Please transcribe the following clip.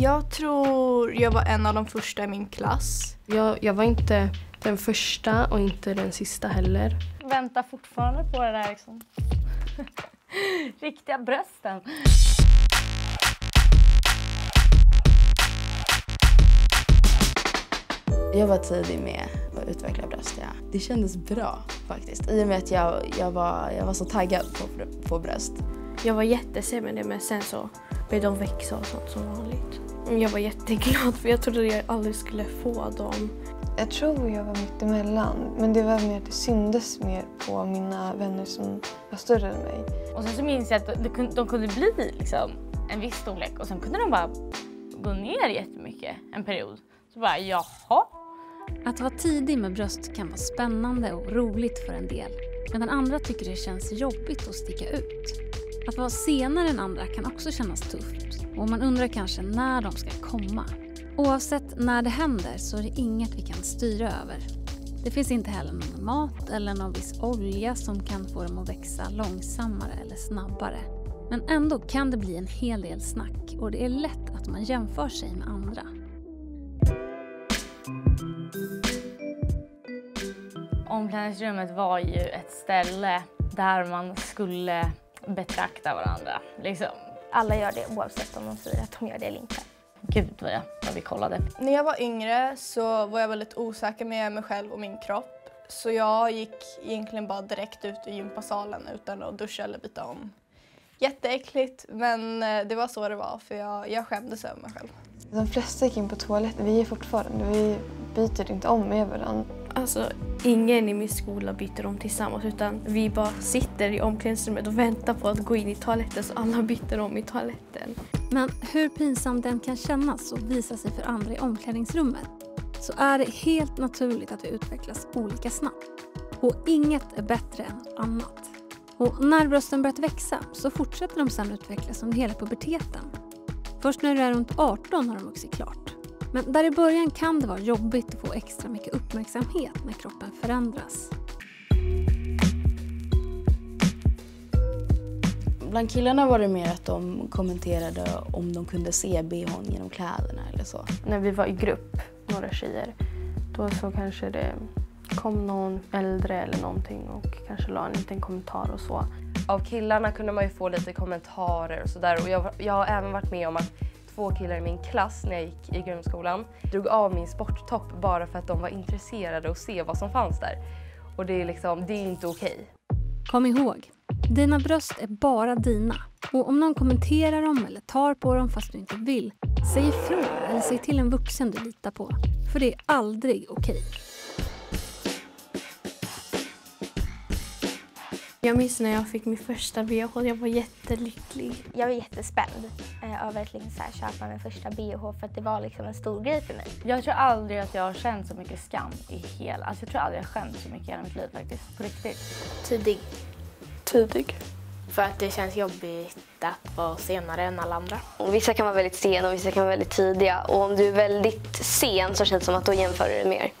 Jag tror jag var en av de första i min klass. Jag, jag var inte den första och inte den sista heller. Väntar fortfarande på det där liksom. Riktiga brösten. Jag var tidig med att utveckla bröst, ja. Det kändes bra faktiskt. I och med att jag, jag, var, jag var så taggad på, på bröst. Jag var jättesen med det men sen så började de växa och sånt som vanligt. Jag var jätteglad för jag trodde jag aldrig skulle få dem. Jag tror jag var mitt emellan, men det var mer att det syndes mer på mina vänner som var större än mig. Och sen så minns jag att de kunde bli liksom en viss storlek och sen kunde de bara gå ner jättemycket en period. Så bara jaha. Att vara tidig med bröst kan vara spännande och roligt för en del medan andra tycker det känns jobbigt att sticka ut. Att vara senare än andra kan också kännas tufft och man undrar kanske när de ska komma. Oavsett när det händer så är det inget vi kan styra över. Det finns inte heller någon mat eller någon viss olja som kan få dem att växa långsammare eller snabbare. Men ändå kan det bli en hel del snack och det är lätt att man jämför sig med andra. Omklädningsrummet var ju ett ställe där man skulle betrakta varandra. Liksom. Alla gör det oavsett om de säger att de gör det eller inte. Gud vad, jag, vad vi kollade. När jag var yngre så var jag väldigt osäker med mig själv och min kropp. Så jag gick egentligen bara direkt ut ur gympasalen utan att duscha eller byta om. Jätteäckligt men eh, det var så det var för jag, jag skämdes över mig själv. De flesta gick in på toaletten. Vi är fortfarande, vi byter inte om med varandra. Alltså, ingen i min skola byter om tillsammans utan vi bara sitter i omklädningsrummet och väntar på att gå in i toaletten så alla byter om i toaletten. Men hur pinsamt den kan kännas och visa sig för andra i omklädningsrummet så är det helt naturligt att vi utvecklas olika snabbt. Och inget är bättre än annat. Och när brösten börjat växa så fortsätter de sedan utvecklas under hela puberteten. Först när du är runt 18 har de vuxit klart. Men där i början kan det vara jobbigt att få extra mycket uppmärksamhet när kroppen förändras. Bland killarna var det mer att de kommenterade om de kunde se bhn genom kläderna eller så. När vi var i grupp, några tjejer, då så kanske det kom någon äldre eller någonting och kanske la en liten kommentar och så. Av killarna kunde man ju få lite kommentarer och sådär och jag, jag har även varit med om att två killar i min klass när jag gick i grundskolan drog av min sporttopp bara för att de var intresserade och se vad som fanns där. Och det är liksom, det är inte okej. Kom ihåg, dina bröst är bara dina. Och om någon kommenterar dem eller tar på dem fast du inte vill, säg ifrån eller säg till en vuxen du litar på. För det är aldrig okej. Jag minns när jag fick min första bh, jag var jättelycklig. Jag var jättespänd eh, över att liksom så här, köpa min första bh för att det var liksom en stor grej för mig. Jag tror aldrig att jag har känt så mycket skam i hela... Alltså jag tror aldrig jag har skämt så mycket i hela mitt liv faktiskt. På riktigt. Tidig. Tidig. För att det känns jobbigt att vara senare än alla andra. Och vissa kan vara väldigt sena och vissa kan vara väldigt tidiga. Och om du är väldigt sen så känns det som att då jämför du dig mer.